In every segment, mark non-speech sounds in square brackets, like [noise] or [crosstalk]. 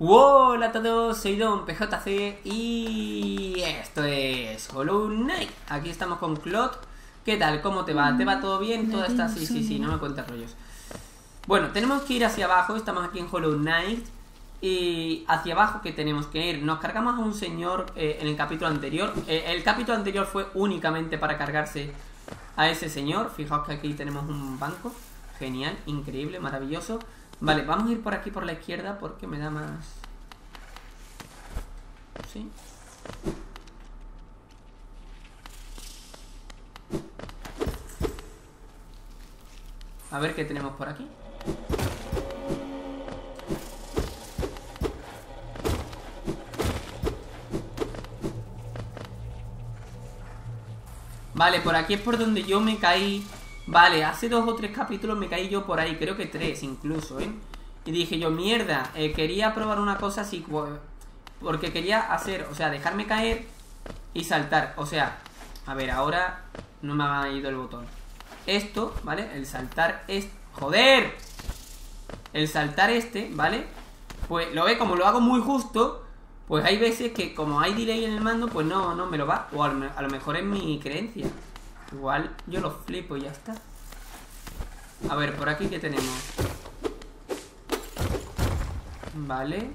Hola a todos, soy Don PJC y esto es Hollow Knight. Aquí estamos con Claude. ¿Qué tal? ¿Cómo te va? ¿Te va todo bien? Todo está... Sí, sí, sí, no me cuentes rollos. Bueno, tenemos que ir hacia abajo, estamos aquí en Hollow Knight. Y hacia abajo que tenemos que ir. Nos cargamos a un señor eh, en el capítulo anterior. Eh, el capítulo anterior fue únicamente para cargarse a ese señor. Fijaos que aquí tenemos un banco. Genial, increíble, maravilloso. Vale, vamos a ir por aquí por la izquierda porque me da más... ¿Sí? A ver qué tenemos por aquí. Vale, por aquí es por donde yo me caí Vale, hace dos o tres capítulos me caí yo por ahí, creo que tres incluso, ¿eh? Y dije yo, mierda, eh, quería probar una cosa así, porque quería hacer, o sea, dejarme caer y saltar. O sea, a ver, ahora no me ha ido el botón. Esto, ¿vale? El saltar es... ¡Joder! El saltar este, ¿vale? Pues lo ve como lo hago muy justo, pues hay veces que como hay delay en el mando, pues no, no me lo va. O a lo mejor es mi creencia. Igual yo lo flipo y ya está. A ver, por aquí que tenemos. Vale.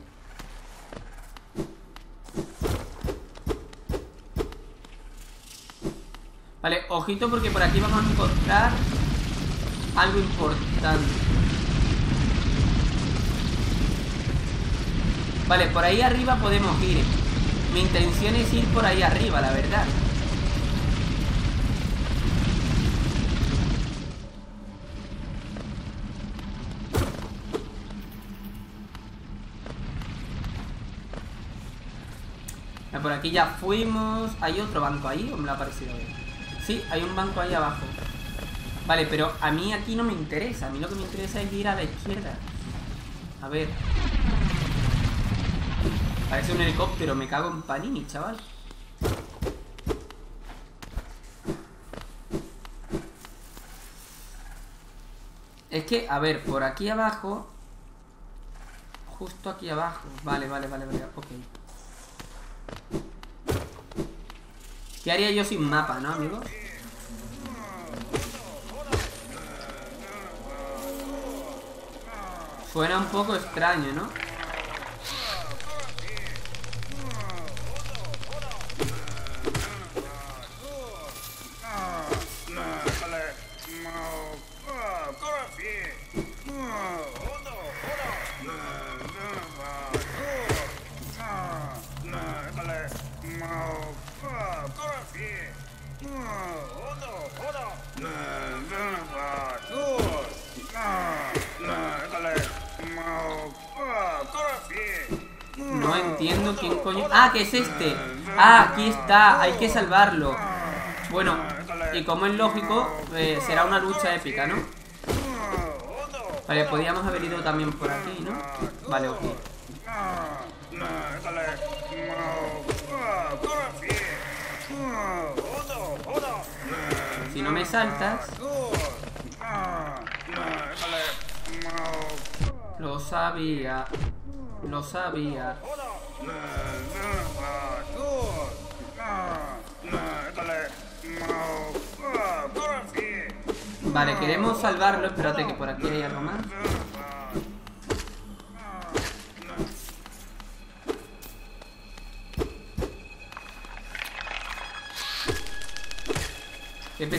Vale, ojito porque por aquí vamos a encontrar algo importante. Vale, por ahí arriba podemos ir. Mi intención es ir por ahí arriba, la verdad. Por aquí ya fuimos. ¿Hay otro banco ahí o me lo ha parecido bien? Sí, hay un banco ahí abajo. Vale, pero a mí aquí no me interesa. A mí lo que me interesa es ir a la izquierda. A ver. Parece un helicóptero. Me cago en panini, chaval. Es que, a ver, por aquí abajo... Justo aquí abajo. Vale, vale, vale, vale. Ok. ¿Qué haría yo sin mapa, no, amigos? Suena un poco extraño, ¿no? No entiendo quién coño... ¡Ah, que es este! ¡Ah, aquí está! Hay que salvarlo. Bueno, y como es lógico, eh, será una lucha épica, ¿no? Vale, podríamos haber ido también por aquí, ¿no? Vale, ok. Si no me saltas... Lo sabía. Lo sabía. Vale, queremos salvarlo. Espérate que por aquí hay algo más.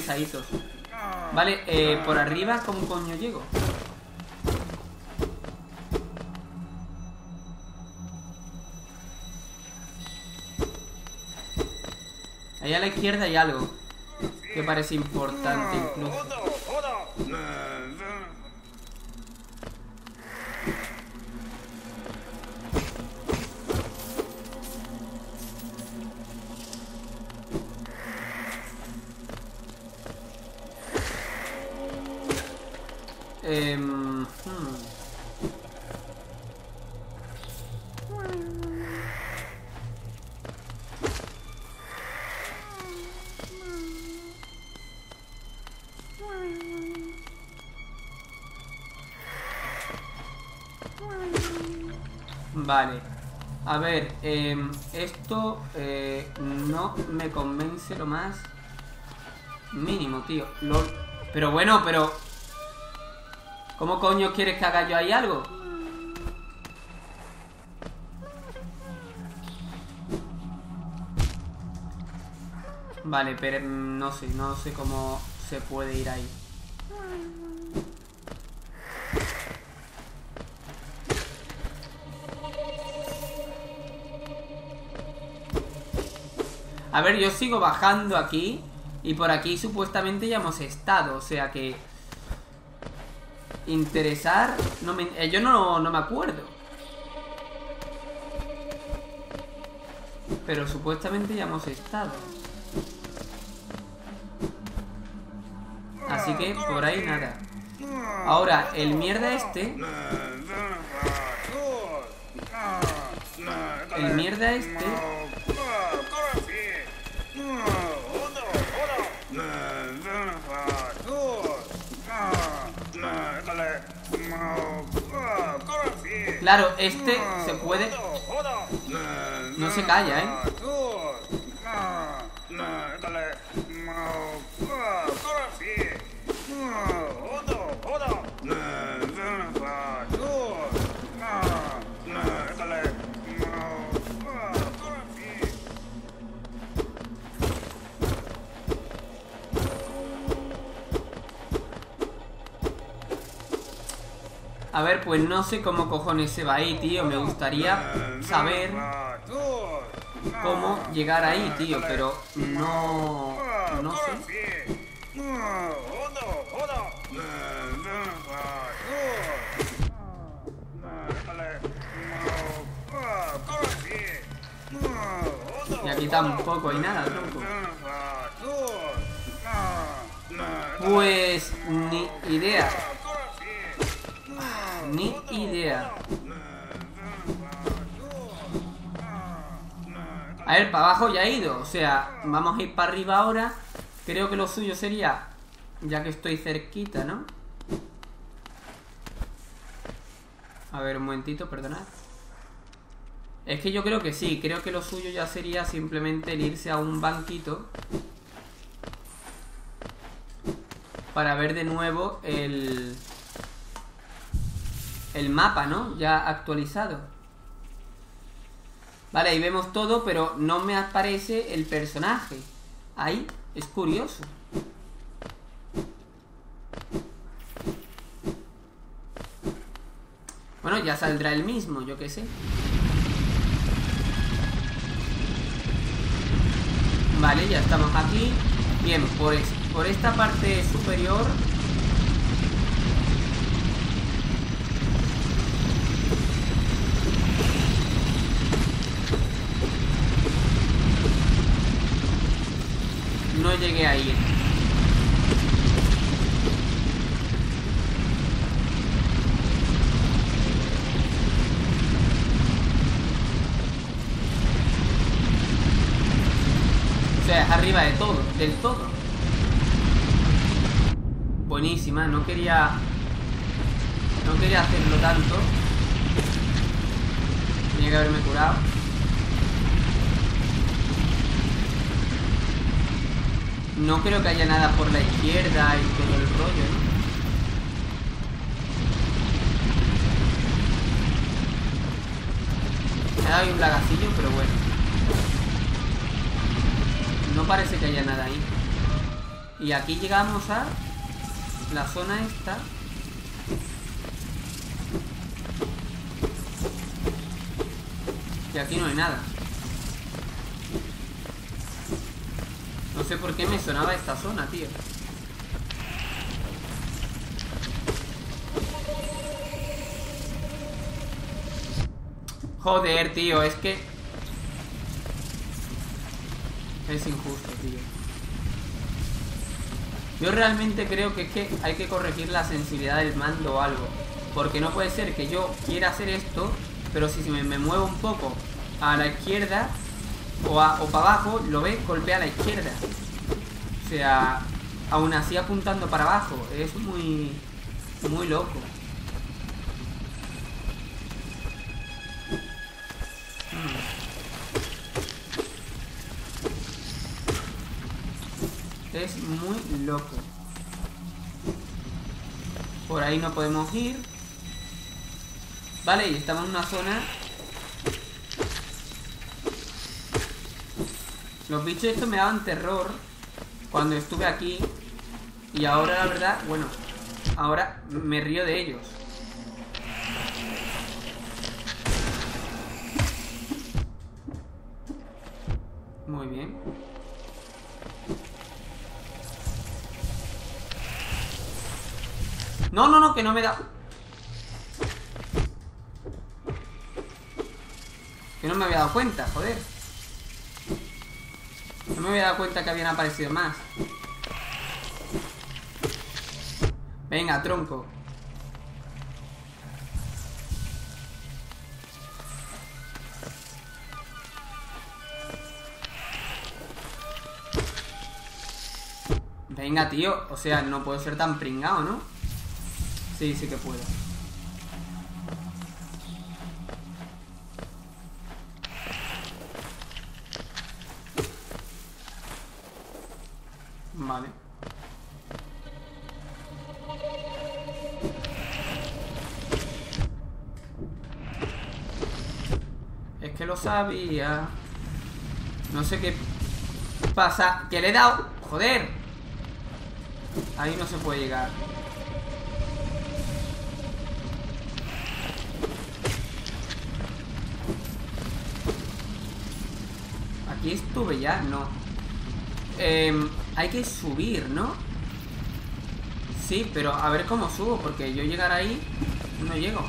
Pesaditos. Vale, eh, por arriba, ¿cómo coño llego? Ahí a la izquierda hay algo que parece importante incluso. Vale. A ver, em, esto eh, no me convence lo más mínimo, tío. Pero bueno, pero... ¿Cómo coño quieres que haga yo ahí algo? Vale, pero no sé, no sé cómo se puede ir ahí. A ver, yo sigo bajando aquí y por aquí supuestamente ya hemos estado, o sea que... Interesar... No me, eh, yo no, no me acuerdo. Pero supuestamente ya hemos estado. Así que por ahí nada. Ahora, el mierda este... El mierda este... Claro, este se puede... No se calla, ¿eh? A ver, pues no sé cómo cojones se va ahí, tío. Me gustaría saber cómo llegar ahí, tío, pero no... No sé. Y aquí tampoco hay nada, tronco. Pues ni idea. Ni idea. A ver, para abajo ya he ido. O sea, vamos a ir para arriba ahora. Creo que lo suyo sería, ya que estoy cerquita, ¿no? A ver, un momentito, perdonad. Es que yo creo que sí, creo que lo suyo ya sería simplemente el irse a un banquito para ver de nuevo el el mapa, ¿no? Ya actualizado. Vale, ahí vemos todo, pero no me aparece el personaje. Ahí, es curioso. Bueno, ya saldrá el mismo, yo qué sé. Vale, ya estamos aquí. Bien, por, por esta parte superior llegué ahí. O sea, es arriba de todo, del todo. Buenísima, no quería... No quería hacerlo tanto. Tenía que haberme curado. No creo que haya nada por la izquierda y todo el rollo, ¿no? Me ha dado un lagacillo, pero bueno. No parece que haya nada ahí. Y aquí llegamos a la zona esta. Y aquí no hay nada. No sé por qué me sonaba esta zona, tío. Joder, tío, es que... Es injusto, tío. Yo realmente creo que es que hay que corregir la sensibilidad del mando o algo. Porque no puede ser que yo quiera hacer esto, pero si me, me muevo un poco a la izquierda, o, a, para abajo, lo ve, golpea a la izquierda. O sea, aún así apuntando para abajo. Es muy, muy loco. Mm. Es muy loco. Por ahí no podemos ir. Vale, y estamos en una zona Los bichos estos me daban terror cuando estuve aquí. Y ahora, la verdad, bueno, ahora me río de ellos. Muy bien. No, no, no, que no me da... Que no me había dado cuenta, joder. No me había dado cuenta que habían aparecido más. Venga, tronco. Venga, tío. O sea, no puedo ser tan pringado, ¿no? Sí, sí que puedo. Sabía. No sé qué pasa. Que le he dado... Joder. Ahí no se puede llegar. Aquí estuve ya, no. Eh, hay que subir, ¿no? Sí, pero a ver cómo subo, porque yo llegar ahí no llego.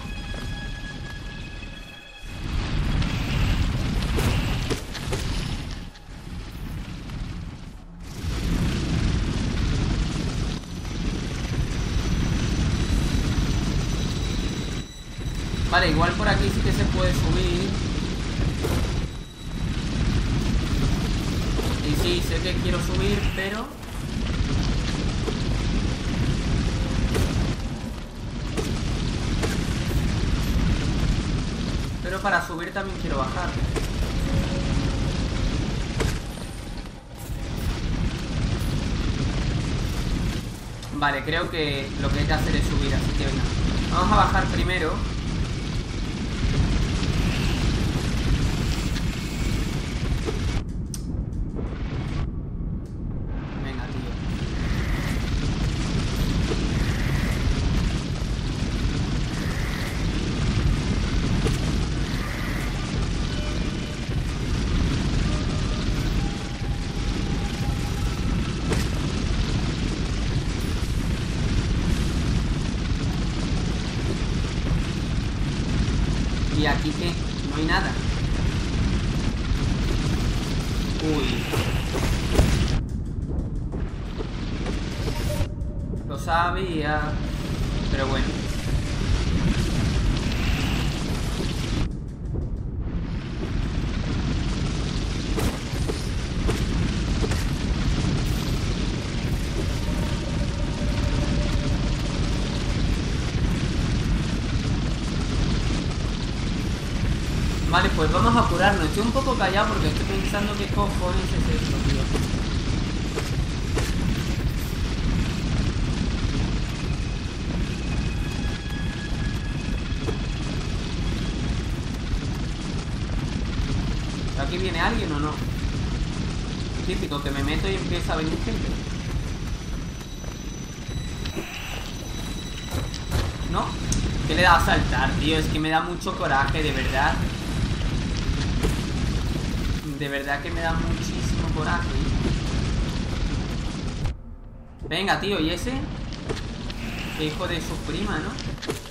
Igual por aquí sí que se puede subir. Y sí, sé que quiero subir, pero... Pero para subir también quiero bajar. Vale, creo que lo que hay que hacer es subir, así que venga. Vamos a bajar primero. Sabía. Pero bueno. Vale, pues vamos a curarnos. Estoy un poco callado porque estoy pensando qué cojones Que me meto y empieza a venir gente. ¿No? ¿Qué le da a saltar, tío? Es que me da mucho coraje, de verdad. De verdad que me da muchísimo coraje. Venga, tío, ¿y ese? Hijo de su prima, ¿no?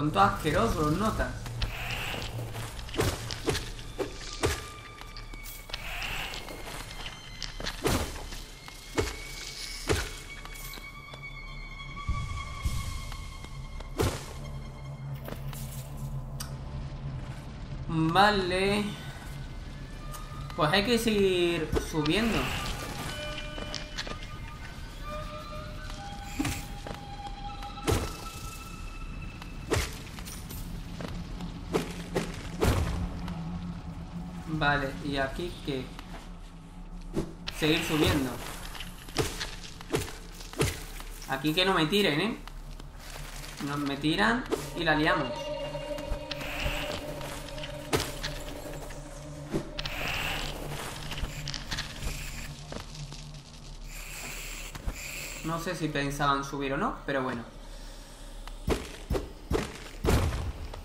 Son todos asquerosos notas. Vale. Pues hay que seguir subiendo. Aquí que seguir subiendo. Aquí que no me tiren, ¿eh? Nos me tiran y la liamos. No sé si pensaban subir o no, pero bueno.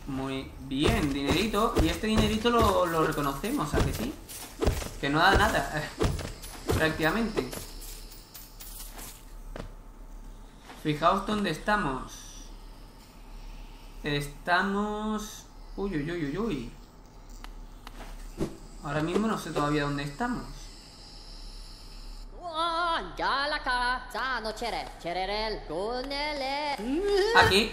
Muy bien, dinerito. Y este dinerito lo, lo reconocemos, ¿a que sí? Que no da nada, [laughs] prácticamente. Fijaos dónde estamos. Estamos... Uy, uy, uy, uy, uy. Ahora mismo no sé todavía dónde estamos. Aquí.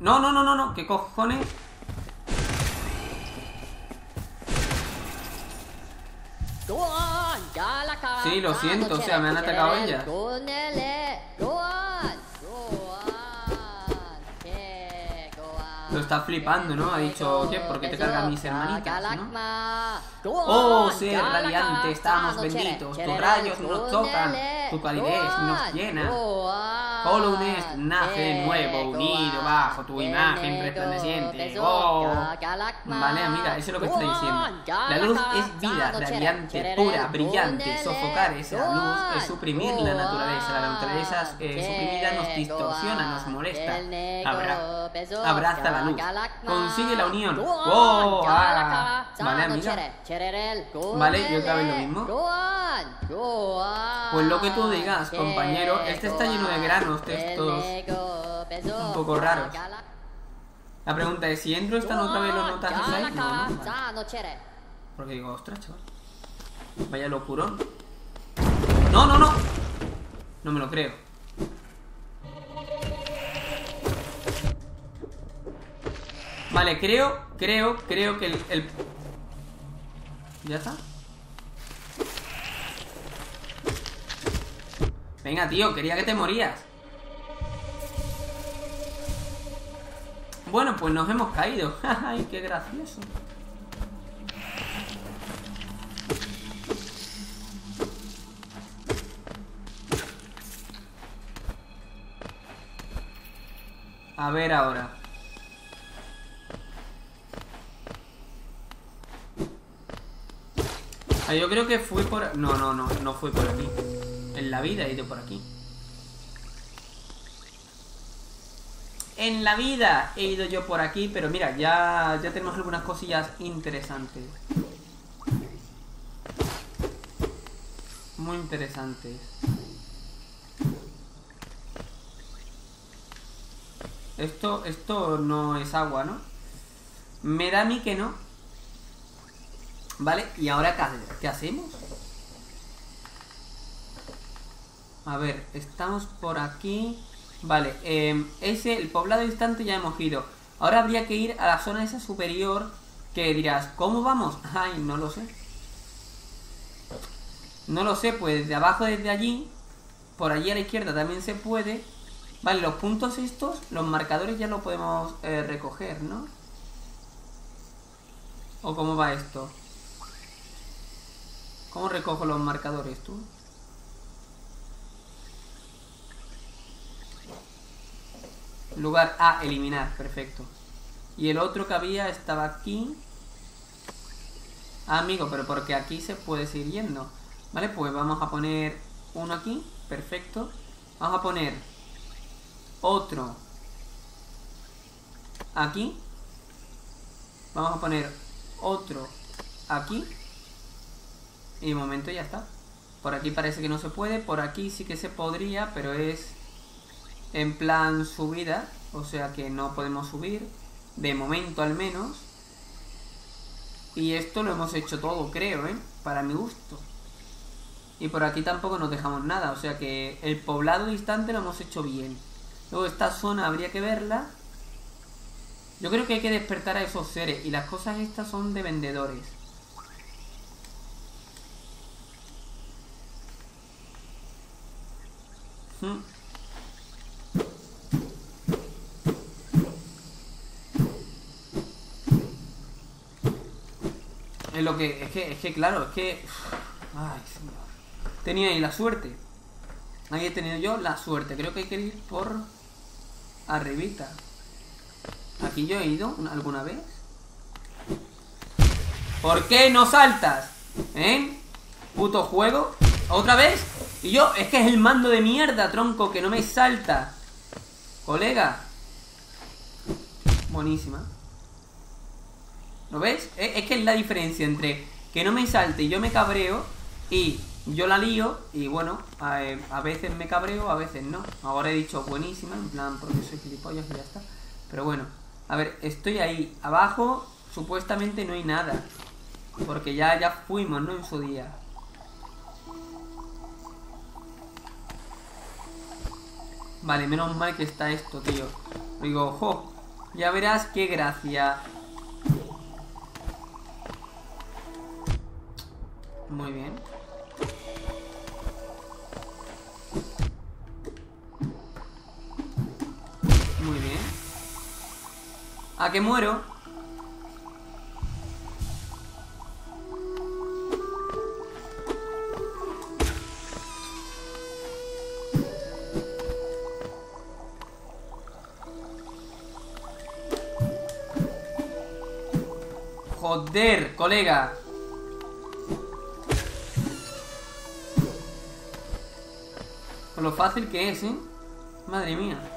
No, no, no, no, no. ¿Qué cojones? Sí, lo siento, o sea, me han atacado ellas. Lo está flipando, ¿no? Ha dicho, oye, ¿por qué te cargan mis hermanitas? ¿no? Oh, ser radiante, estamos benditos. Tus rayos nos tocan, tu calidez nos llena. Columnes nace de nuevo, unido bajo tu imagen resplandeciente. Oh. Vale, amiga, eso es lo que estoy diciendo. La luz es vida, radiante, pura, brillante. Sofocar esa luz es suprimir la naturaleza. La naturaleza eh, suprimida nos distorsiona, nos molesta. Abra abraza la luz. Consigue la unión. Oh, ah. Vale, amiga. Vale, yo otra vez lo mismo. Pues lo que tú digas, compañero. Este está lleno de granos, textos un poco raros. La pregunta es, si entro están otra vez los notas? No, no, Porque digo, ostras, chaval. Vaya locurón. No, no, no. No me lo creo. Vale, creo, creo, creo que el, el... ¿Ya está? Venga, tío, quería que te morías. Bueno, pues nos hemos caído. [laughs] Ay, qué gracioso. A ver ahora. Ah, Yo creo que fui por... No, no, no, no fui por aquí en la vida he ido por aquí. En la vida he ido yo por aquí, pero mira, ya, ya tenemos algunas cosillas interesantes. Muy interesantes. Esto, esto no es agua, ¿no? Me da a mí que no. ¿Vale? ¿Y ahora qué hacemos? A ver, estamos por aquí. Vale, eh, ese, el poblado distante ya hemos ido. Ahora habría que ir a la zona esa superior que dirás, ¿cómo vamos? [laughs] Ay, no lo sé. No lo sé, pues de abajo desde allí, por allí a la izquierda también se puede. Vale, los puntos estos, los marcadores ya lo podemos eh, recoger, ¿no? ¿O cómo va esto? ¿Cómo recojo los marcadores tú? Lugar A, eliminar, perfecto. Y el otro que había estaba aquí. Ah, amigo, pero porque aquí se puede seguir yendo. Vale, pues vamos a poner uno aquí, perfecto. Vamos a poner otro aquí. Vamos a poner otro aquí. Y de momento ya está. Por aquí parece que no se puede. Por aquí sí que se podría, pero es en plan subida, o sea que no podemos subir, de momento al menos. Y esto lo hemos hecho todo, creo, ¿eh? Para mi gusto. Y por aquí tampoco nos dejamos nada, o sea que el poblado distante lo hemos hecho bien. Luego esta zona habría que verla. Yo creo que hay que despertar a esos seres y las cosas estas son de vendedores. Hmm. Lo que, es que, es que claro, es que... Ay. Tenía ahí la suerte. Ahí he tenido yo la suerte. Creo que hay que ir por arribita. Aquí yo he ido alguna vez. ¿Por qué no saltas? ¿Eh? Puto juego. ¿Otra vez? Y yo, es que es el mando de mierda, tronco, que no me salta. Colega. Buenísima. ¿Lo ves? Es, que es la diferencia entre que no me salte y yo me cabreo y yo la lío y bueno, a, veces me cabreo, a veces no. Ahora he dicho buenísima, en plan porque soy gilipollas y ya está. Pero bueno, a ver, estoy ahí. Abajo supuestamente no hay nada. Porque ya, ya fuimos, ¿no? En su día. Vale, menos mal que está esto, tío. Digo, ojo, ya verás qué gracia. Muy bien. Muy bien. ¿A qué muero? Joder, colega. Con lo fácil que es, ¿eh? Madre mía.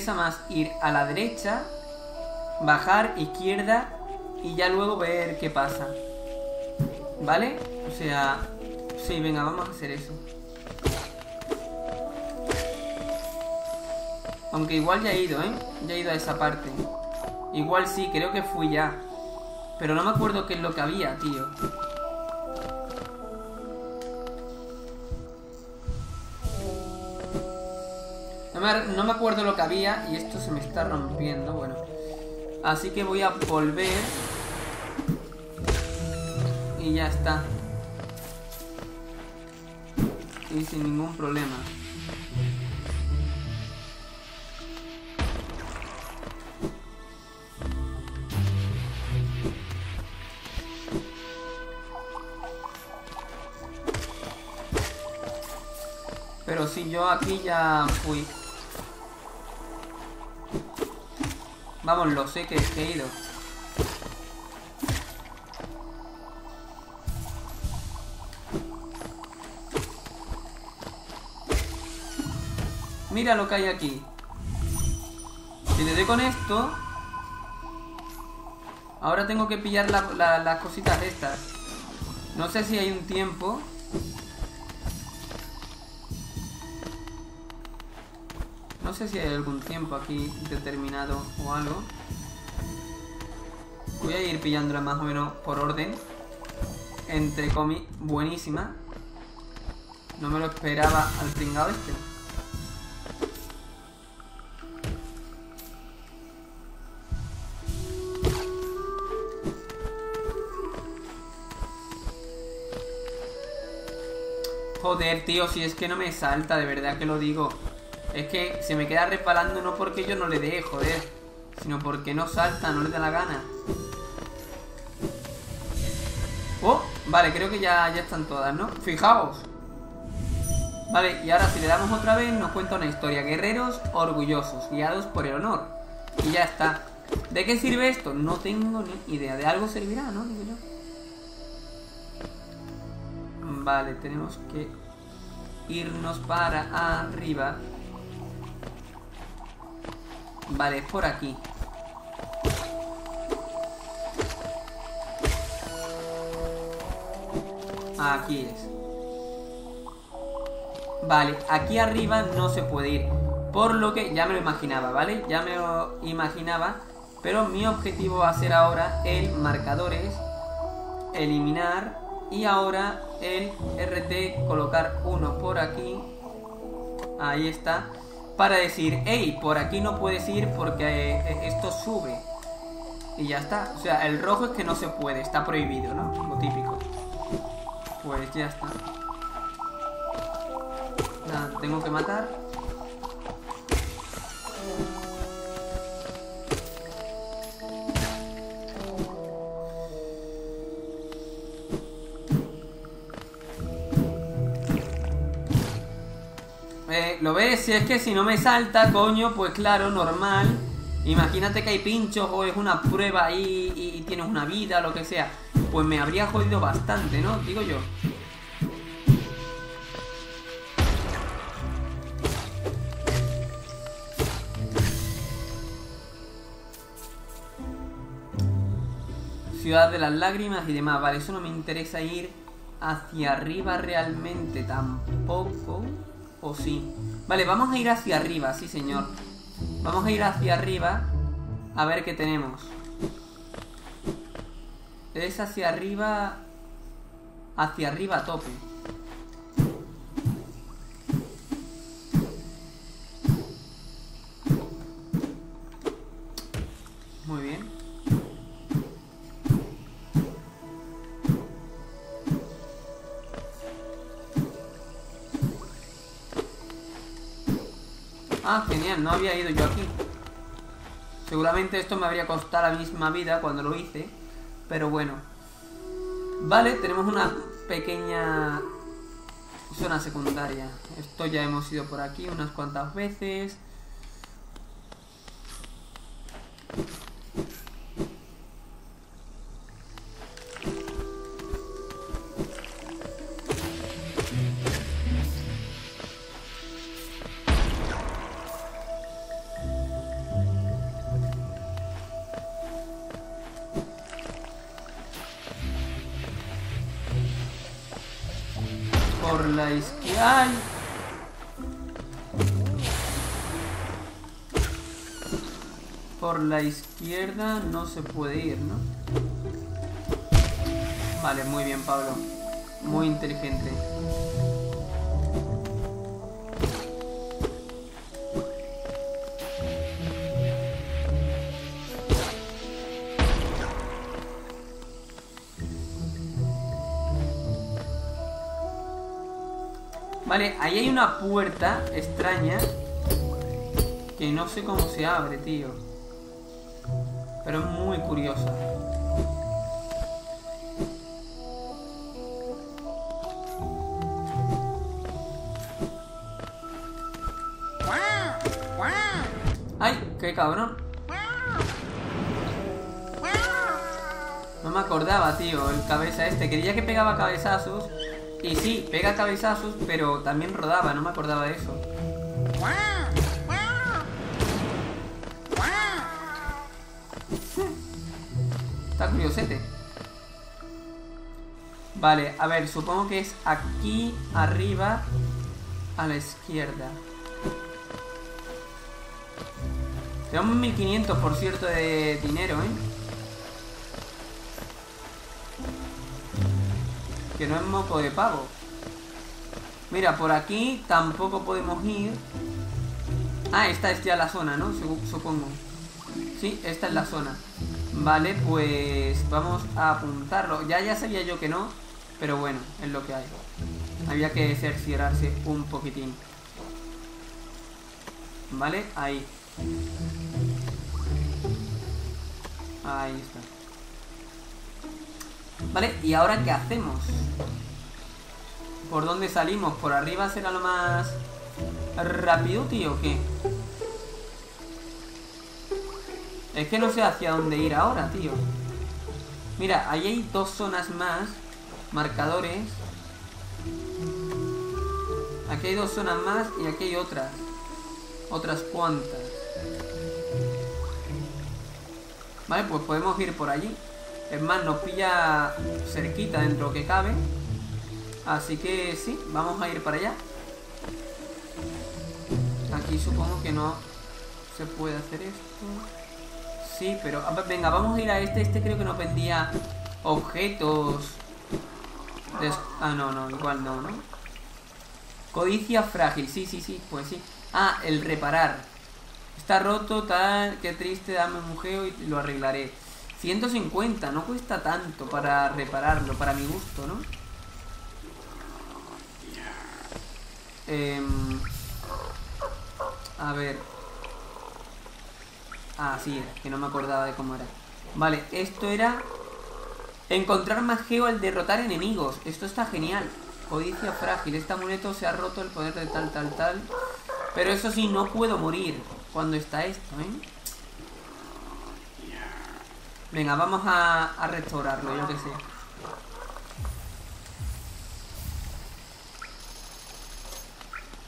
Interesa más ir a la derecha, bajar izquierda y ya luego ver qué pasa. ¿Vale? O sea... Sí, venga, vamos a hacer eso. Aunque igual ya he ido, ¿eh? Ya he ido a esa parte. Igual sí, creo que fui ya. Pero no me acuerdo qué es lo que había, tío. No me, acuerdo lo que había y esto se me está rompiendo, bueno. Así que voy a volver. Y ya está. Y sin ningún problema. Pero si yo aquí ya fui. Vamos, lo sé que, he ido. Mira lo que hay aquí. Si le doy con esto... Ahora tengo que pillar las cositas estas. No sé si hay un tiempo. Sé si hay algún tiempo aquí determinado o algo. Voy a ir pillándola más o menos por orden. Entre comi buenísima. No me lo esperaba al pringado este. Joder, tío, si es que no me salta, de verdad que lo digo. Es que se me queda resbalando no porque yo no le dé, joder. Sino porque no salta, no le da la gana. Oh, vale, creo que ya, ya están todas, ¿no? Fijaos. Vale, y ahora si le damos otra vez nos cuenta una historia. Guerreros orgullosos, guiados por el honor. Y ya está. ¿De qué sirve esto? No tengo ni idea. De algo servirá, ¿no? Digo yo. Vale, tenemos que irnos para arriba. Vale, por aquí. Aquí es. Vale, aquí arriba no se puede ir. Por lo que ya me lo imaginaba, ¿vale? Ya me lo imaginaba. Pero mi objetivo va a ser ahora el marcadores, eliminar y ahora el RT, colocar uno por aquí. Ahí está. Para decir, hey, por aquí no puedes ir porque eh, esto sube. Y ya está. O sea, el rojo es que no se puede, está prohibido, ¿no? Lo típico. Pues ya está. Nada, tengo que matar. ¿Lo ves? Si es que si no me salta, coño, pues claro, normal. Imagínate que hay pinchos o es una prueba ahí y, tienes una vida, lo que sea. Pues me habría jodido bastante, ¿no? Digo yo. Ciudad de las lágrimas y demás. Vale, eso no me interesa ir hacia arriba realmente tampoco. ¿O sí? Vale, vamos a ir hacia arriba, sí señor. Vamos a ir hacia arriba a ver qué tenemos. Es hacia arriba... Hacia arriba a tope. No había ido yo aquí. Seguramente esto me habría costado la misma vida cuando lo hice. Pero bueno. Vale, tenemos una pequeña zona secundaria. Esto ya hemos ido por aquí unas cuantas veces. La izquierda no se puede ir, ¿no? Vale, muy bien, Pablo. Muy inteligente. Vale, ahí hay una puerta extraña que no sé cómo se abre, tío. Pero es muy curiosa. ¡Ay! ¡Qué cabrón! No me acordaba, tío, el cabeza este. Quería que pegaba cabezazos. Y sí, pega cabezazos, pero también rodaba, no me acordaba de eso. Vale, a ver, supongo que es aquí arriba a la izquierda. Tenemos 1500, por cierto, de dinero, ¿eh? Que no es moco de pavo. Mira, por aquí tampoco podemos ir. Ah, esta es ya la zona, ¿no? Supongo. Sí, esta es la zona. Vale, pues vamos a apuntarlo. Ya ya sabía yo que no, pero bueno, es lo que hay. Había que cerciorarse un poquitín. Vale, ahí. Ahí está. Vale, ¿y ahora qué hacemos? ¿Por dónde salimos? ¿Por arriba será lo más rápido, tío, o qué? Es que no sé hacia dónde ir ahora, tío. Mira, ahí hay dos zonas más. Marcadores. Aquí hay dos zonas más y aquí hay otras. Otras cuantas. Vale, pues podemos ir por allí. Es más, nos pilla cerquita dentro que cabe. Así que sí, vamos a ir para allá. aquí supongo que no se puede hacer esto. Sí, pero... Venga, vamos a ir a este. Este creo que nos vendía objetos. Ah, no, no, igual no, ¿no? Codicia frágil, sí, sí, sí, pues sí. Ah, el reparar. Está roto, tal, qué triste, dame un geo y lo arreglaré. 150, no cuesta tanto para repararlo, para mi gusto, ¿no? Em, a ver. Ah, sí, que no me acordaba de cómo era. Vale, esto era... Encontrar más geo al derrotar enemigos. Esto está genial. Codicia frágil. Este amuleto se ha roto el poder de tal, tal, tal. Pero eso sí, no puedo morir cuando está esto, ¿eh? Venga, vamos a, a restaurarlo, yo que sé.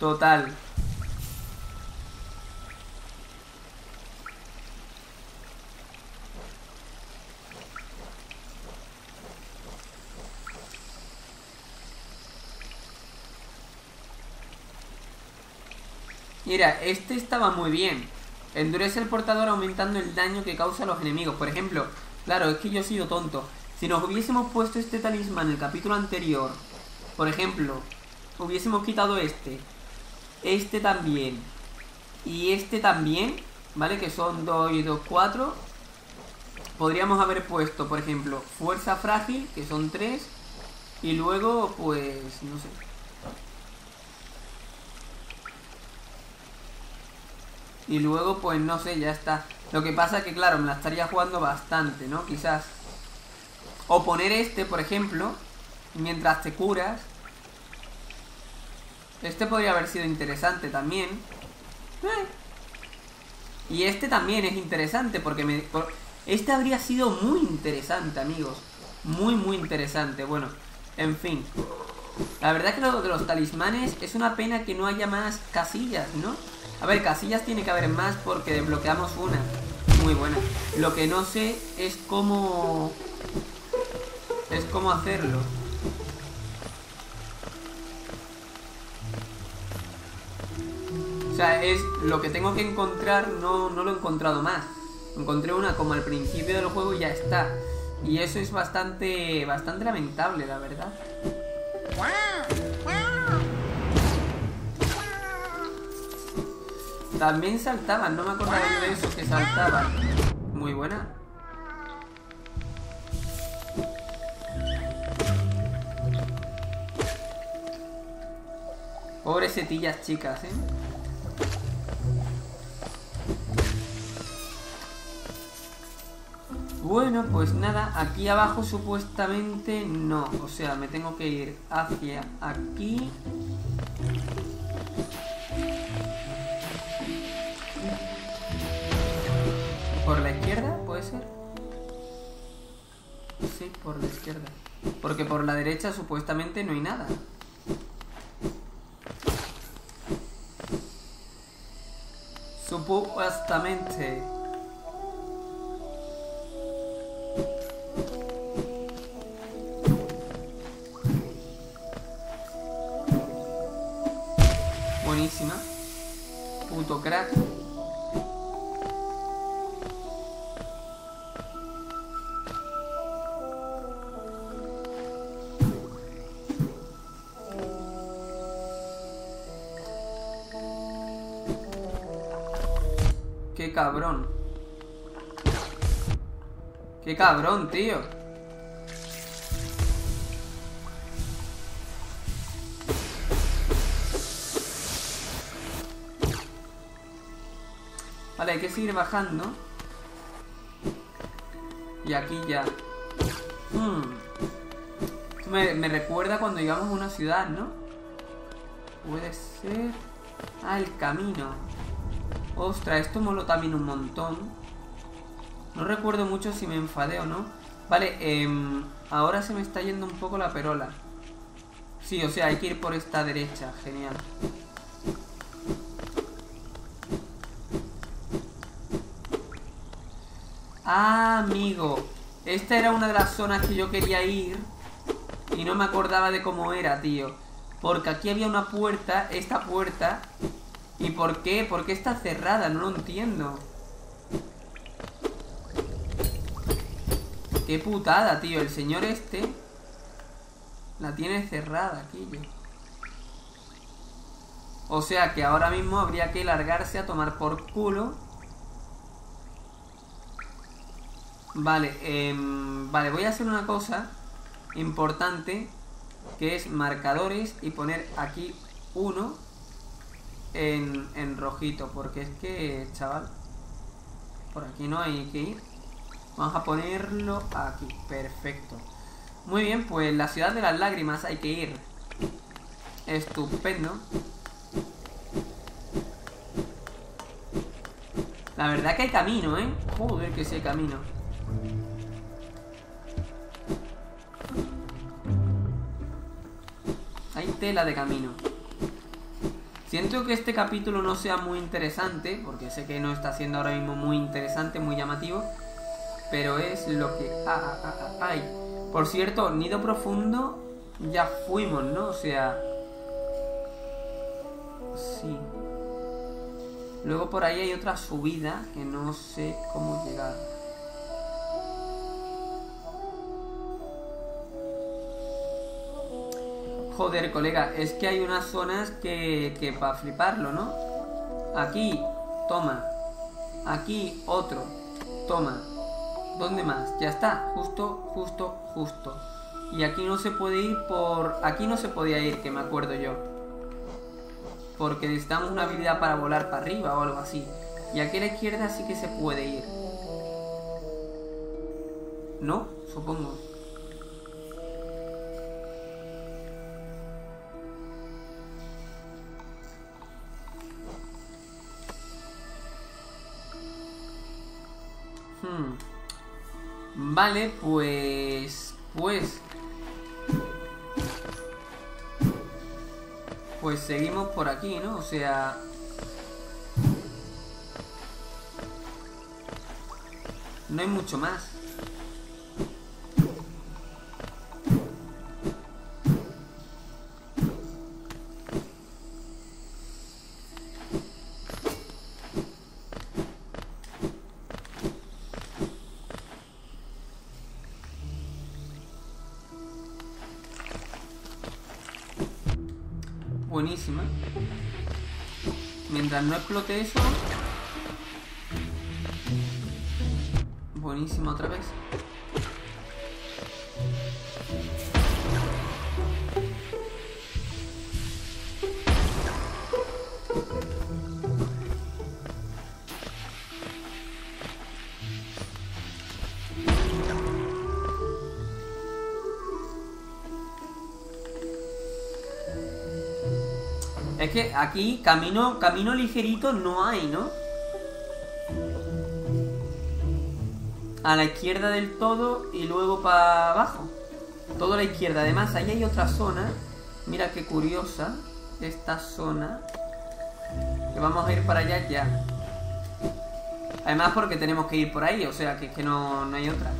Total. Mira, este estaba muy bien. Endurece el portador aumentando el daño que causa a los enemigos. Por ejemplo, claro, es que yo he sido tonto. Si nos hubiésemos puesto este talismán en el capítulo anterior, por ejemplo, hubiésemos quitado este, este también, y este también, ¿vale? Que son 2 y 2, 4. Podríamos haber puesto, por ejemplo, fuerza frágil, que son 3, y luego, pues, no sé, Y luego, pues no sé, ya está. Lo que pasa que, claro, me la estaría jugando bastante, ¿no? Quizás. O poner este, por ejemplo, mientras te curas. Este podría haber sido interesante también. Eh. Y este también es interesante porque me... Este habría sido muy interesante, amigos. Muy, muy interesante. Bueno, en fin. La verdad que lo de los talismanes es una pena que no haya más casillas, ¿no? A ver, casillas tiene que haber más porque desbloqueamos una. Muy buena. Lo que no sé es cómo... Es cómo hacerlo. O sea, es lo que tengo que encontrar, no, no lo he encontrado más. Encontré una como al principio del juego y ya está. Y eso es bastante, bastante lamentable, la verdad. También saltaban, no me acordaba de eso, que saltaban. Muy buena. Pobres setillas chicas, ¿eh? Bueno, pues nada, aquí abajo supuestamente no. O sea, me tengo que ir hacia aquí. ¿Por la izquierda? ¿Puede ser? Sí, por la izquierda. Porque por la derecha supuestamente no hay nada. Supuestamente. Buenísima. Punto crack. Cabrón, tío. Vale, hay que seguir bajando. Y aquí ya. Hmm. Me, me recuerda cuando llegamos a una ciudad, ¿no? Puede ser... Ah, el camino. Ostras, esto moló también un montón. No recuerdo mucho si me enfadé o no. Vale, eh, ahora se me está yendo un poco la perola. Sí, o sea, hay que ir por esta derecha. Genial. Ah, amigo. Esta era una de las zonas que yo quería ir. Y no me acordaba de cómo era, tío. Porque aquí había una puerta, esta puerta, ¿Y por qué? ¿Por qué está cerrada? No lo entiendo. Qué putada, tío. El señor este la tiene cerrada aquí. O sea que ahora mismo habría que largarse a tomar por culo. Vale, em, vale, voy a hacer una cosa importante que es marcadores y poner aquí uno en, en rojito porque es que, chaval, por aquí no hay que ir. Vamos a ponerlo aquí, perfecto. Muy bien, pues la ciudad de las lágrimas hay que ir. Estupendo. La verdad que hay camino, ¿eh? Joder, que sí hay camino. Hay tela de camino. Siento que este capítulo no sea muy interesante, porque sé que no está siendo ahora mismo muy interesante, muy llamativo, pero es lo que ah, ah, ah, hay. Por cierto, Nido Profundo ya fuimos, ¿no? O sea... Sí. Luego por ahí hay otra subida que no sé cómo llegar. Joder, colega, es que hay unas zonas que, que para fliparlo, ¿no? Aquí, toma. Aquí, otro. Toma. ¿Dónde más? Ya está. Justo, justo, justo. Y aquí no se puede ir por... Aquí no se podía ir, que me acuerdo yo. Porque necesitamos una habilidad para volar para arriba o algo así. Y aquí a la izquierda sí que se puede ir. ¿No? Supongo. Hmm. Vale, pues... Pues... Pues seguimos por aquí, ¿no? O sea... No hay mucho más. No explote eso... Buenísima otra vez. Es que aquí camino, camino ligerito no hay, ¿no? A la izquierda del todo y luego para abajo. Todo a la izquierda. Además, ahí hay otra zona. Mira qué curiosa. Esta zona. Que vamos a ir para allá ya. Además porque tenemos que ir por ahí. O sea, que, que no, no hay otra.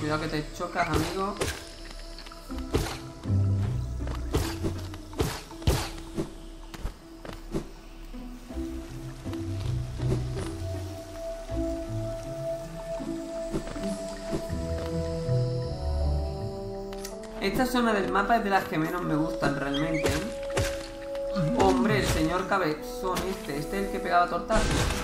Cuidado que te chocas, amigo. Esta zona del mapa es de las que menos me gustan realmente. Hombre, el señor cabezón este. Este es el que pegaba tortazos.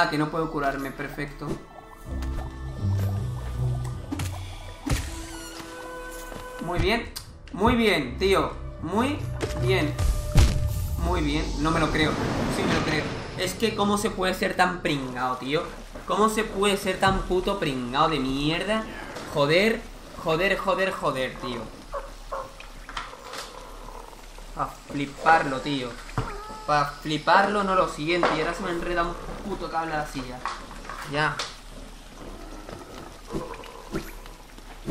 Ah, que no puedo curarme. Perfecto. Muy bien. Muy bien, tío. Muy bien. Muy bien. No me lo creo. Sí me lo creo. Es que cómo se puede ser tan pringado, tío. ¿Cómo se puede ser tan puto pringado de mierda? Joder, joder, joder, joder, tío. A fliparlo, tío. Para fliparlo, no lo siguiente. Y ahora se me enreda un puto cable a la silla. Ya.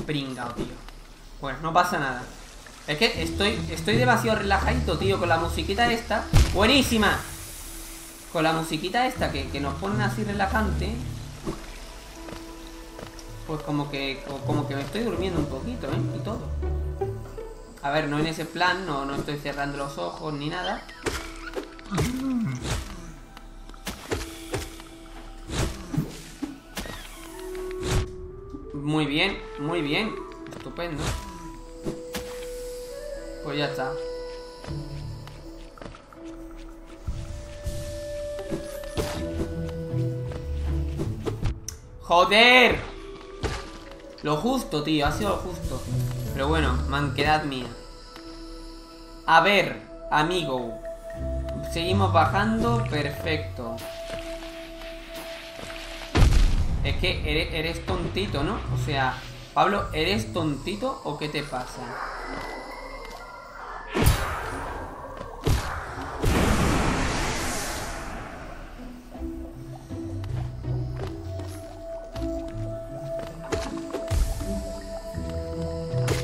Pringao, tío. Bueno, no pasa nada. Es que estoy, estoy demasiado relajadito, tío, con la musiquita esta. ¡Buenísima! Con la musiquita esta que, que nos ponen así relajante. Pues como que, como que me estoy durmiendo un poquito, ¿eh? Y todo. A ver, no en ese plan, no, no estoy cerrando los ojos ni nada. Muy bien, muy bien. Estupendo. Pues ya está. ¡Joder! Lo justo, tío, ha sido lo justo. Pero bueno, manquedad mía. A ver, amigo. Seguimos bajando, perfecto. Es que eres, tontito, ¿no? O sea, Pablo, ¿eres tontito o qué te pasa?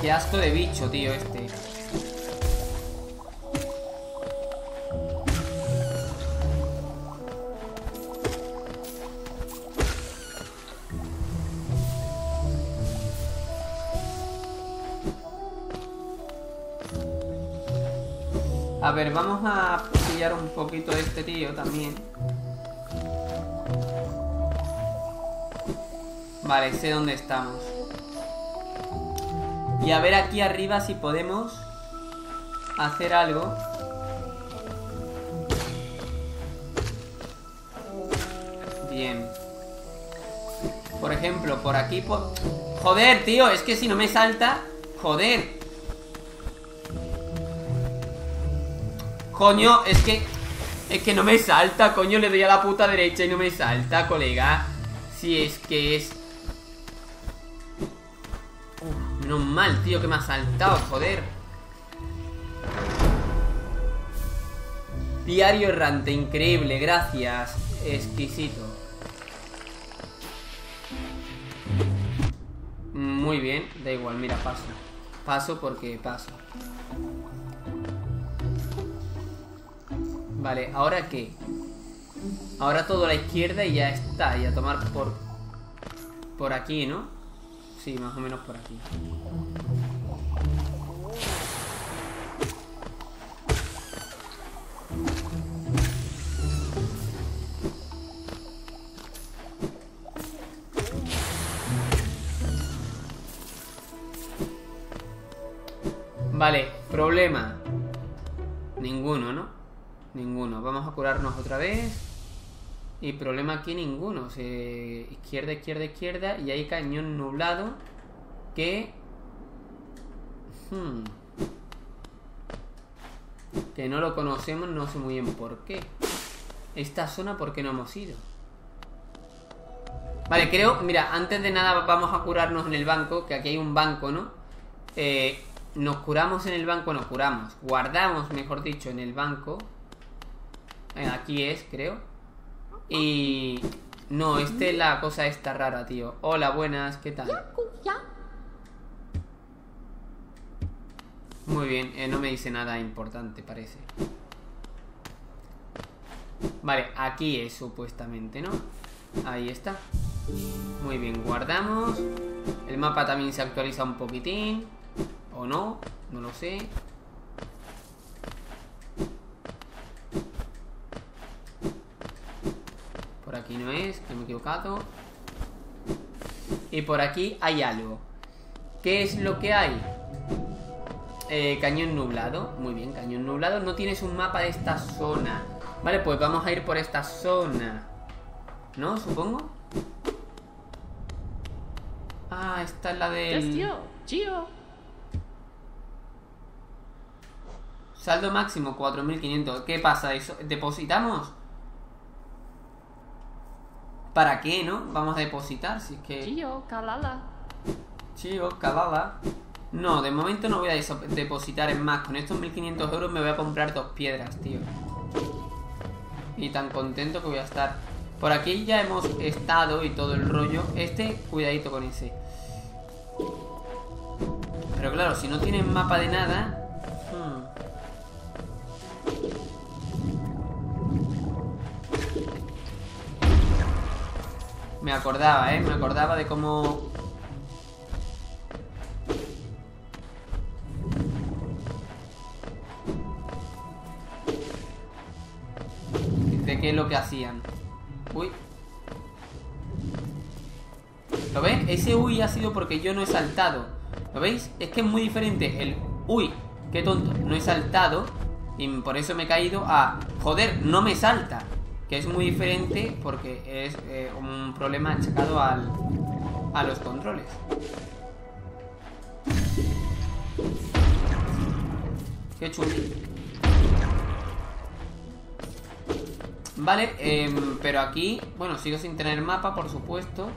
Qué asco de bicho, tío, este. A ver, vamos a pillar un poquito este tío también. Vale, sé dónde estamos. Y a ver aquí arriba si podemos hacer algo. Bien. Por ejemplo, por aquí... Joder, tío, es que si no me salta... Joder. Coño, es que... Es que no me salta, coño, le doy a la puta derecha y no me salta, colega. Si es que es... Uf, menos mal, tío, que me ha saltado, joder. Diario errante, increíble, gracias. Exquisito. Muy bien, da igual, mira, paso. Paso porque paso. Vale, ¿ahora qué? Ahora todo a la izquierda y ya está. Y a tomar por... Por aquí, ¿no? Sí, más o menos por aquí. Vale, problema. Ninguno, ¿no? Ninguno. Vamos a curarnos otra vez. Y problema aquí ninguno. Izquierda, izquierda, izquierda. Y hay cañón nublado. Que... Hmm. Que no lo conocemos, no sé muy bien por qué. Esta zona, ¿por qué no hemos ido? Vale, creo... Mira, antes de nada vamos a curarnos en el banco. Que aquí hay un banco, ¿no? Eh, nos curamos en el banco, nos curamos. Guardamos, mejor dicho, en el banco. Eh, aquí es, creo. Y... No, este es la cosa esta rara, tío. Hola, buenas, ¿qué tal? Muy bien, eh, no me dice nada importante, parece. Vale, aquí es supuestamente, ¿no? Ahí está. Muy bien, guardamos. El mapa también se actualiza un poquitín. ¿O no? No lo sé. Por aquí no es, que me he equivocado. Y por aquí hay algo. ¿Qué es lo que hay? Eh, cañón nublado. Muy bien, cañón nublado. No tienes un mapa de esta zona. Vale, pues vamos a ir por esta zona. ¿No? Supongo. Ah, esta es la del... Saldo máximo 4.500. ¿Qué pasa? ¿Eso? ¿Depositamos? ¿Para qué, no? Vamos a depositar, si es que... Chío, calala. Chío, calala. No, de momento no voy a depositar en más. Con estos 1.500 euros me voy a comprar dos piedras, tío. Y tan contento que voy a estar. Por aquí ya hemos estado y todo el rollo. Este, cuidadito con ese. Pero claro, si no tienen mapa de nada... Me acordaba, ¿eh? Me acordaba de cómo... De qué es lo que hacían. Uy. ¿Lo ves? Ese uy ha sido porque yo no he saltado. ¿Lo veis? Es que es muy diferente el uy, qué tonto, no he saltado y por eso me he caído a joder, no me salta. Que es muy diferente porque es eh, un problema achacado al, a los controles. Qué chulo. Vale, em, pero aquí, bueno, sigo sin tener mapa, por supuesto.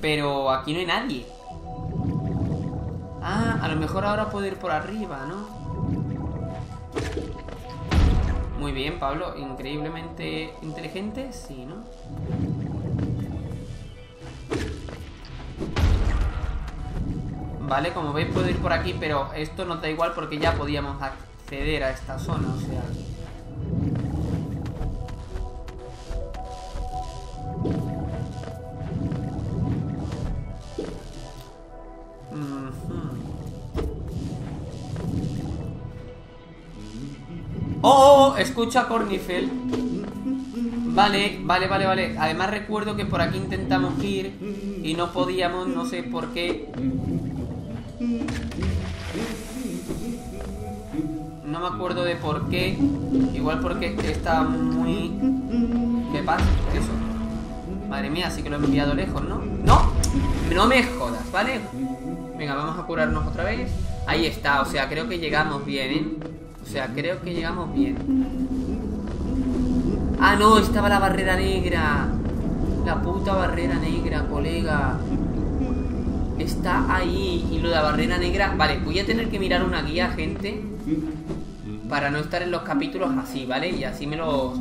Pero aquí no hay nadie. Ah, a lo mejor ahora puedo ir por arriba, ¿no? Muy bien, Pablo. Increíblemente inteligente, sí, ¿no? Vale, como veis puedo ir por aquí, pero esto no da igual porque ya podíamos acceder a esta zona, o sea... ¡Oh! Escucha Cornifel. Vale, vale, vale, vale. Además recuerdo que por aquí intentamos ir y no podíamos, no sé por qué. No me acuerdo de por qué. Igual porque está muy... ¿Qué pasa? Eso. Madre mía, sí que lo he enviado lejos, ¿no? ¡No! No me jodas, ¿vale? Venga, vamos a curarnos otra vez. Ahí está, o sea, creo que llegamos bien, ¿eh? O sea, creo que llegamos bien. Ah, no, estaba la barrera negra. La puta barrera negra, colega. Está ahí. Y lo de la barrera negra... Vale, voy a tener que mirar una guía, gente. Para no estar en los capítulos así, ¿vale? Y así me los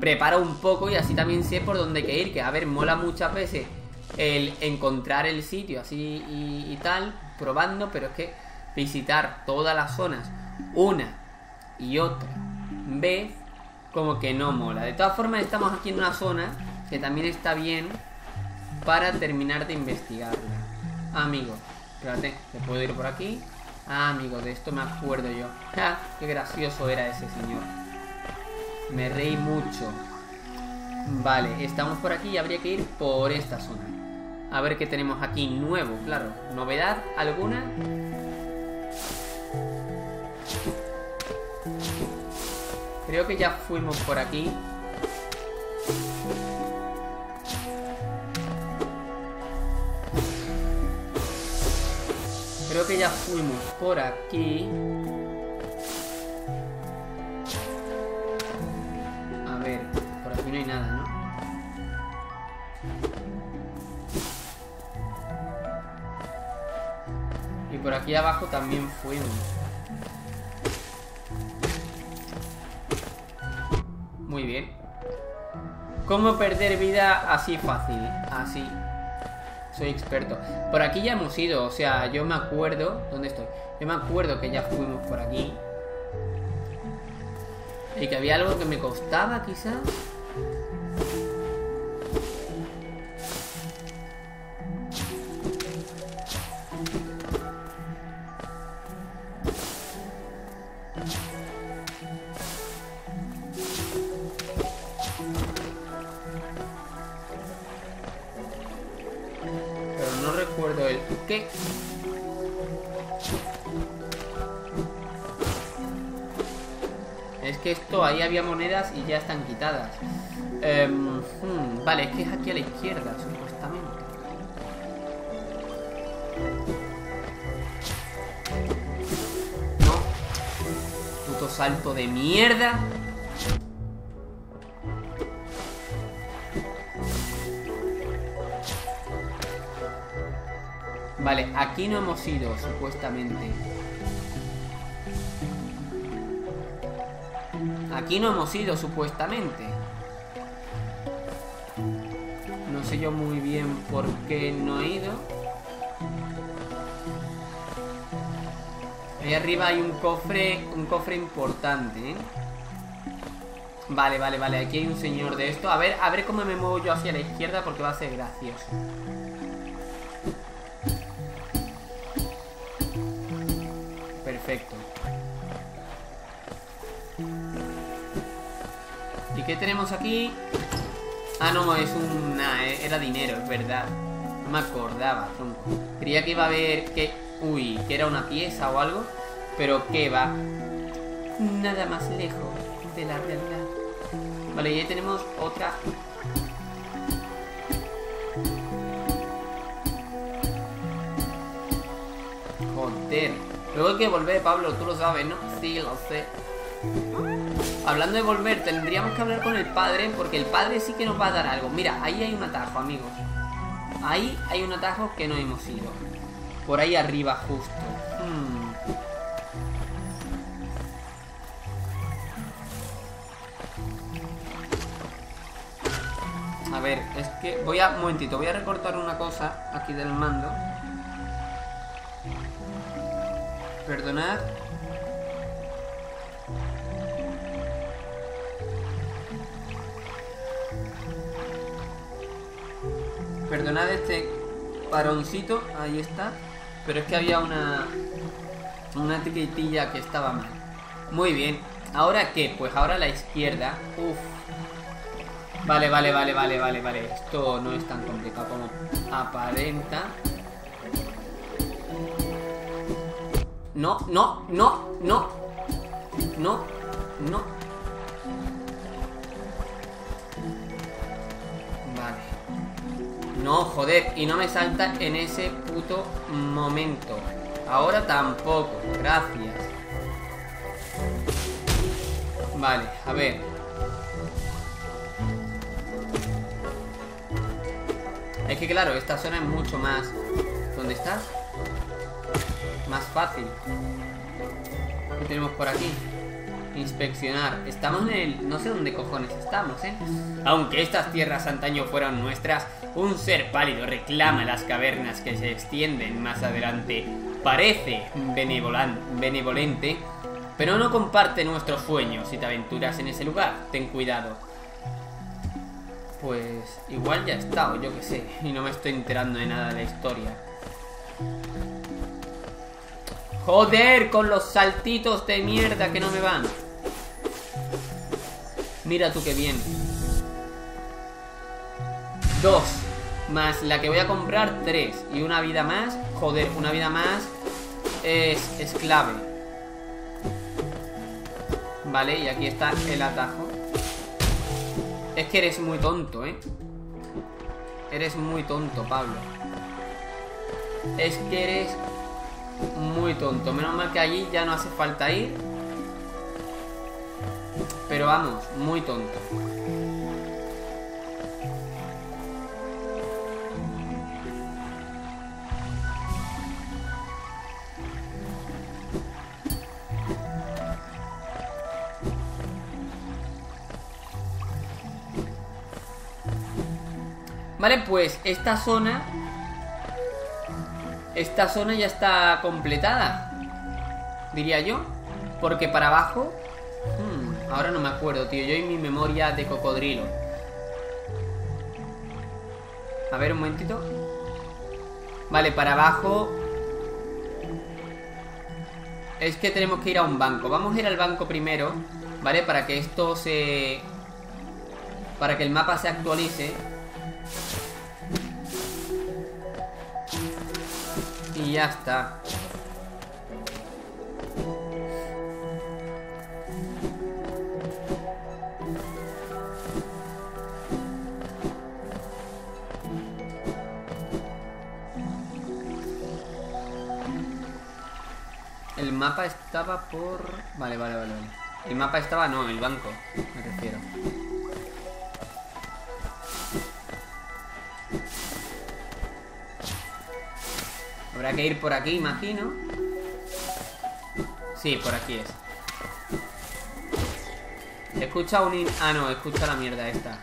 preparo un poco y así también sé por dónde que ir. Que, a ver, mola muchas veces el encontrar el sitio así y, y tal, probando, pero es que visitar todas las zonas una y otra vez como que no mola. De todas formas estamos aquí en una zona que también está bien para terminar de investigarla. Amigo, espérate, ¿te puedo ir por aquí? Ah, amigo, de esto me acuerdo yo. [laughs] ¡Ja! ¡Qué gracioso era ese señor! Me reí mucho. Vale, estamos por aquí y habría que ir por esta zona. A ver qué tenemos aquí nuevo, claro. ¿Novedad alguna? Creo que ya fuimos por aquí. Creo que ya fuimos por aquí. A ver, por aquí no hay nada, ¿no? Y por aquí abajo también fuimos. Muy bien. ¿Cómo perder vida así fácil? Así. Soy experto. Por aquí ya hemos ido, o sea, yo me acuerdo... ¿Dónde estoy? Yo me acuerdo que ya fuimos por aquí. Y que había algo que me costaba, quizás. Había monedas y ya están quitadas. Em, hmm, vale, es que es aquí a la izquierda, supuestamente. No. puto salto de mierda. Vale, aquí no hemos ido, supuestamente. Aquí no hemos ido, supuestamente. No sé yo muy bien por qué no he ido. Ahí arriba hay un cofre, un cofre importante, ¿eh? Vale, vale, vale, aquí hay un señor de esto A ver, a ver cómo me muevo yo hacia la izquierda Porque va a ser gracioso tenemos aquí? Ah, no, es un... Eh, era dinero, es verdad. No me acordaba, Creía que iba a haber que... Uy, que era una pieza o algo Pero qué va Nada más lejos de la realidad. Vale, y ahí tenemos otra. Joder. Luego hay que volver, Pablo, tú lo sabes, ¿no? Sí, lo sé Hablando de volver, tendríamos que hablar con el padre Porque el padre sí que nos va a dar algo Mira, ahí hay un atajo, amigos Ahí hay un atajo que no hemos ido Por ahí arriba justo hmm. A ver, es que voy a... Un momentito, voy a recortar una cosa aquí del mando. Perdonad. Perdonad este paroncito, ahí está. Pero es que había una... Una etiquetilla que estaba mal. Muy bien. ¿Ahora qué? Pues ahora a la izquierda. Uf, Vale, vale, vale, vale, vale, vale. Esto no es tan complicado como aparenta. No, no, no, no. No, no. No, joder. Y no me salta en ese puto momento. Ahora tampoco. Gracias. Vale, a ver. Es que claro, esta zona es mucho más... ¿Dónde estás? Más fácil. ¿Qué tenemos por aquí? Inspeccionar. Estamos en el... No sé dónde cojones estamos, ¿eh? Aunque estas tierras antaño fueran nuestras, un ser pálido reclama las cavernas que se extienden más adelante. Parece benevolente, pero no comparte nuestros sueños. Si te aventuras en ese lugar, ten cuidado. Pues igual ya he estado, yo que sé, y no me estoy enterando de nada de la historia. Joder, con los saltitos de mierda que no me van. Mira tú qué bien. Dos. Más la que voy a comprar, tres. Y una vida más. Joder, una vida más es, es clave. Vale, y aquí está el atajo. Es que eres muy tonto, ¿eh? Eres muy tonto, Pablo. Es que eres muy tonto. Menos mal que allí ya no hace falta ir. Pero vamos, muy tonto. Vale, pues esta zona Esta zona ya está completada Diría yo Porque para abajo hmm, Ahora no me acuerdo, tío. Yo en mi memoria de cocodrilo. A ver, un momentito. Vale, para abajo. Es que tenemos que ir a un banco. Vamos a ir al banco primero ¿Vale? Para que esto se... Para que el mapa se actualice. Y ya está. Mapa estaba por... Vale, vale, vale, vale. El mapa estaba, no, el banco, me refiero. Habrá que ir por aquí, imagino. Sí, por aquí es. Escucha un... Ah, no, escucha la mierda esta.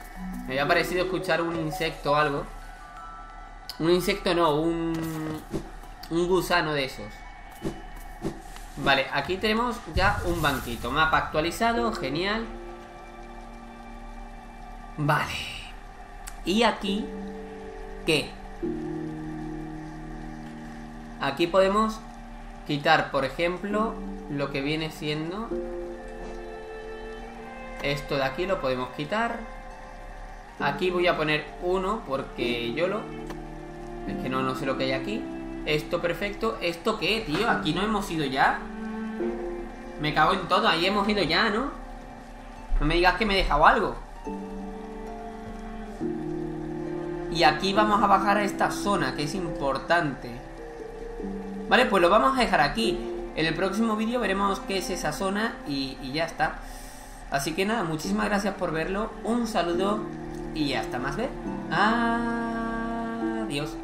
Me había parecido escuchar un insecto o algo. Un insecto no, un... Un gusano de esos. Vale, aquí tenemos ya un banquito. Mapa actualizado, genial. Vale. ¿Y aquí qué? Aquí podemos quitar, por ejemplo, lo que viene siendo... Esto de aquí lo podemos quitar. Aquí voy a poner uno porque yo lo... Es que no, no sé lo que hay aquí. Esto perfecto. ¿Esto qué, tío? Aquí no hemos ido ya. Me cago en todo. Ahí hemos ido ya, ¿no? No me digas que me he dejado algo. Y aquí vamos a bajar a esta zona, que es importante. Vale, pues lo vamos a dejar aquí. En el próximo vídeo veremos qué es esa zona y, y ya está. Así que nada, muchísimas gracias por verlo. Un saludo y hasta más ver. Adiós.